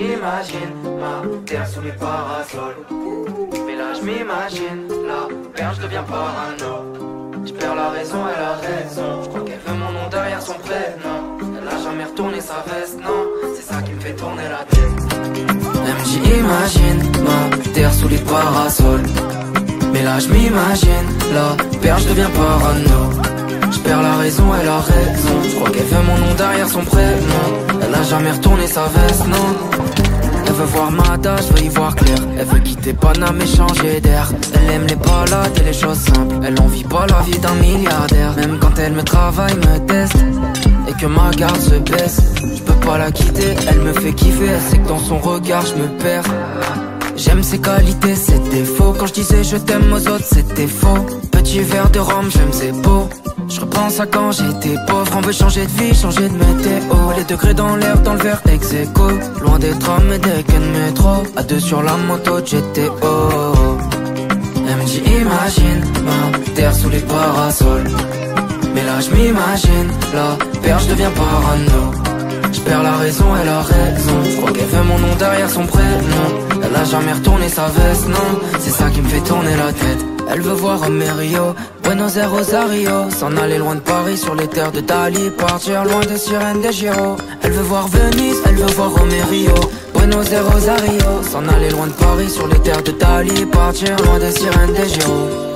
j'imagine ma terre sous les parasols. Mais là, je m'imagine la perche je deviens parano. Je perds la raison, elle a raison. Je crois qu'elle veut mon nom derrière son prénom. Elle a jamais retourné sa veste, non. C'est ça qui me fait tourner la tête. Même j'imagine ma terre sous les parasols. Mais là, je m'imagine la perche je parano. Je perds la raison, elle a raison. Je crois qu'elle veut mon nom derrière son prénom. Elle a jamais retourné sa veste, non. Elle veut voir ma date, je veux y voir clair. Elle veut quitter Paname et changer d'air. Elle aime les balades et les choses simples. Elle envie pas la vie d'un milliardaire. Même quand elle me travaille, me teste. Et que ma garde se baisse. Je peux pas la quitter, elle me fait kiffer. Elle sait que dans son regard, je me perds. J'aime ses qualités, ses défauts. Quand je disais je t'aime aux autres, c'était faux. Petit verre de rhum, j'aime ses beaux. Je repense à quand j'étais pauvre, on veut changer de vie, changer de météo. Les degrés dans l'air, dans le verre ex Loin des trams et des cannes métro. À deux sur la moto GTO MJ imagine ma terre sous les parasols. Mais là je m'imagine, la perche devient parano. Je perds la raison, elle a raison. Je crois qu'elle fait mon nom derrière son prénom. Elle a jamais retourné sa veste, non. C'est ça qui me fait tourner la tête Elle veut voir Rio Buenos Aires, Rosario. S'en aller loin de Paris sur les terres de Dali Partir loin des sirènes des Giro. Elle veut voir Venise, elle veut voir Rio Buenos Aires, Rosario. S'en aller loin de Paris sur les terres de Dali Partir loin des sirènes des Giro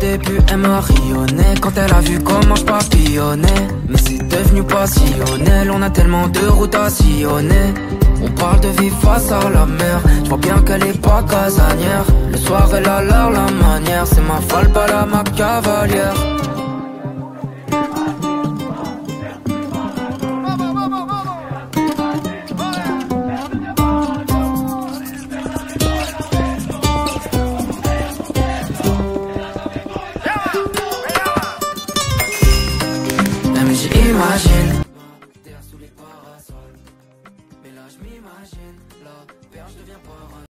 début, elle m'a rayonné Quand elle a vu comment je papillonnais. Mais c'est devenu passionnel. On a tellement de routes à sillonner. On parle de vie face à la mer. Je vois bien qu'elle est pas casanière. Le soir elle a l'air la manière. C'est ma folle, pas la ma cavalière j'imagine Terre sous les parasols Mais là je m'imagine. La perche devient pas